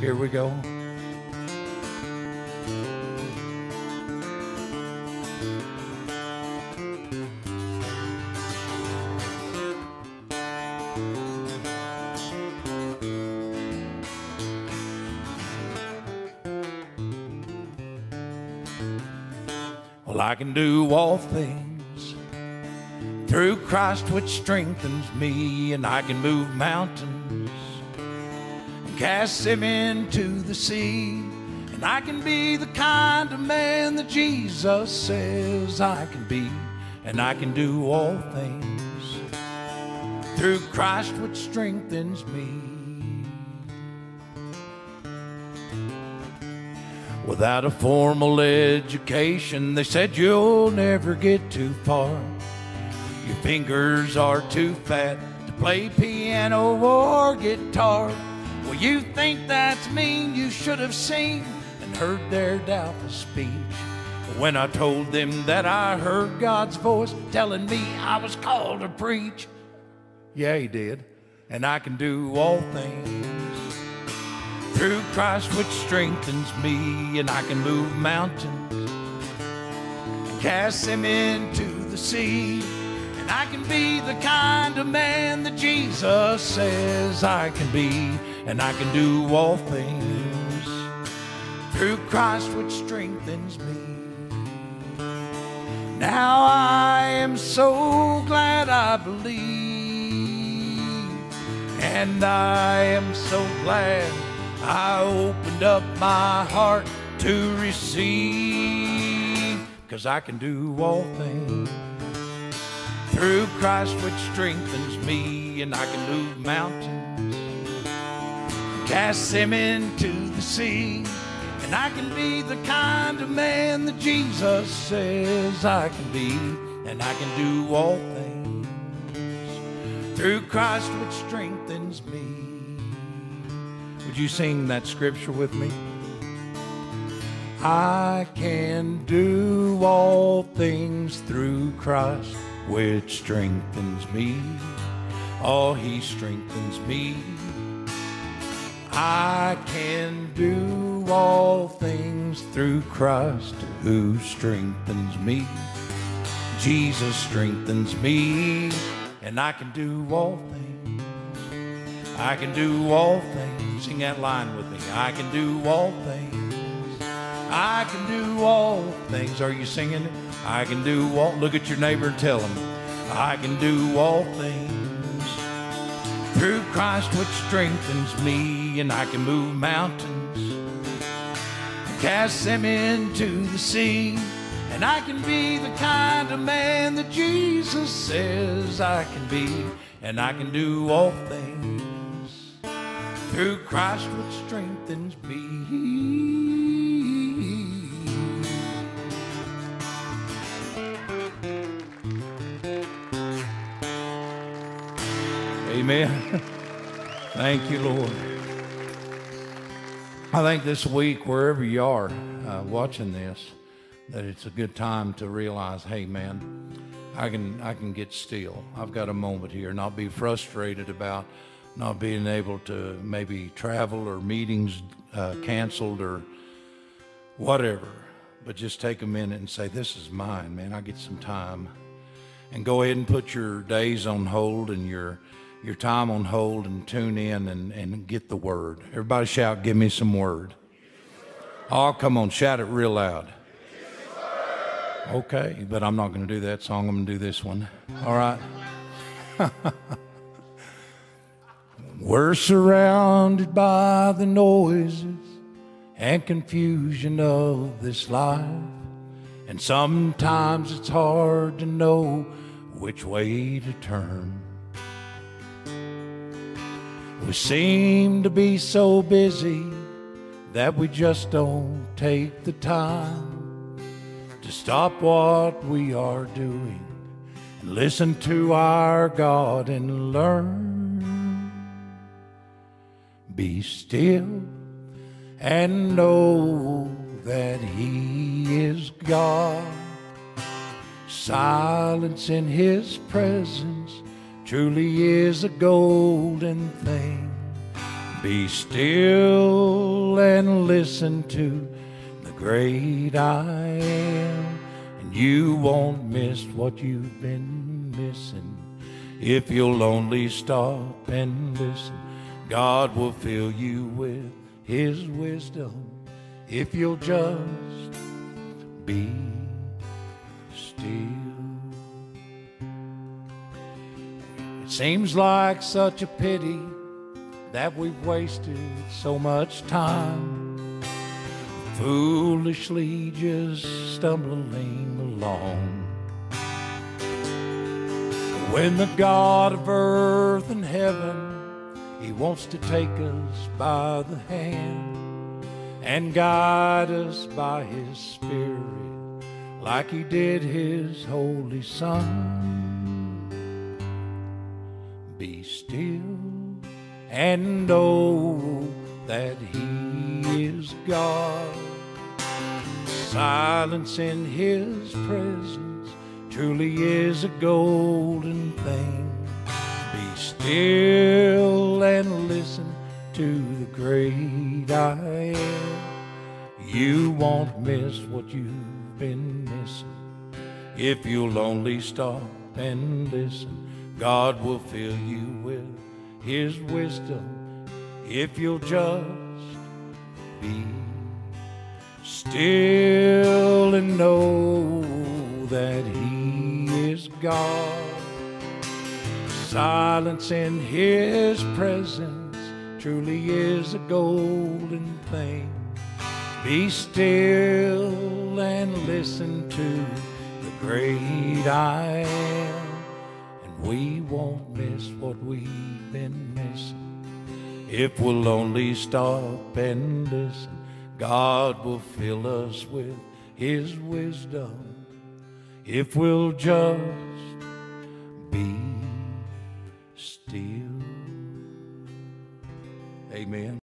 Here we go. Well, I can do all things through Christ which strengthens me, and I can move mountains cast him into the sea. And I can be the kind of man that Jesus says I can be, and I can do all things through Christ which strengthens me. Without a formal education, they said you'll never get too far. Your fingers are too fat to play piano or guitar. Well, you think that's mean, you should have seen and heard their doubtful speech. When I told them that I heard God's voice telling me I was called to preach. Yeah, He did. And I can do all things through Christ which strengthens me, and I can move mountains cast them into the sea. And I can be the kind of man that Jesus says I can be, and I can do all things through Christ which strengthens me. Now I am so glad I believe, and I am so glad I opened up my heart to receive, cause I can do all things through Christ which strengthens me, and I can move mountains, cast them into the sea, and I can be the kind of man that Jesus says I can be, and I can do all things through Christ which strengthens me. Would you sing that scripture with me? I can do all things through Christ, which strengthens me. Oh, he strengthens me. I can do all things through Christ, who strengthens me. Jesus strengthens me, and I can do all things. I can do all things. Sing that line with me. I can do all things. I can do all things. Are you singing? I can do all. Look at your neighbor and tell him. I can do all things through Christ which strengthens me, and I can move mountains cast them into the sea. And I can be the kind of man that Jesus says I can be, and I can do all things through Christ which strengthens me. Amen. Thank you, Lord. I think this week, wherever you are uh, watching this, that it's a good time to realize, hey, man, I can I can get still. I've got a moment here, not be frustrated about not being able to maybe travel or meetings uh, canceled or whatever. But just take a minute and say, this is mine, man. I get some time, and go ahead and put your days on hold and your your time on hold and tune in and, and get the word. Everybody shout, give me some word. Oh, come on, shout it real loud. Okay, but I'm not going to do that song. I'm going to do this one. All right. We're surrounded by the noises and confusion of this life. And sometimes it's hard to know which way to turn. We seem to be so busy that we just don't take the time to stop what we are doing and listen to our God and learn. Be still and know that He is God. Silence in His presence truly is a golden thing. Be still and listen to the great I am, and you won't miss what you've been missing. If you'll only stop and listen, God will fill you with His wisdom. If you'll just be still. It seems like such a pity that we've wasted so much time foolishly just stumbling along. When the God of earth and heaven, He wants to take us by the hand and guide us by His Spirit like He did His Holy Son. Be still and know that He is God. Silence in His presence truly is a golden thing. Be still and listen to the great I am. You won't miss what you've been missing if you'll only stop and listen. God will fill you with His wisdom if you'll just be still and know that He is God. Silence in His presence truly is a golden thing. Be still and listen to the great I am, we won't miss what we've been missing. If we'll only stop and listen, God will fill us with His wisdom. If we'll just be still. Amen.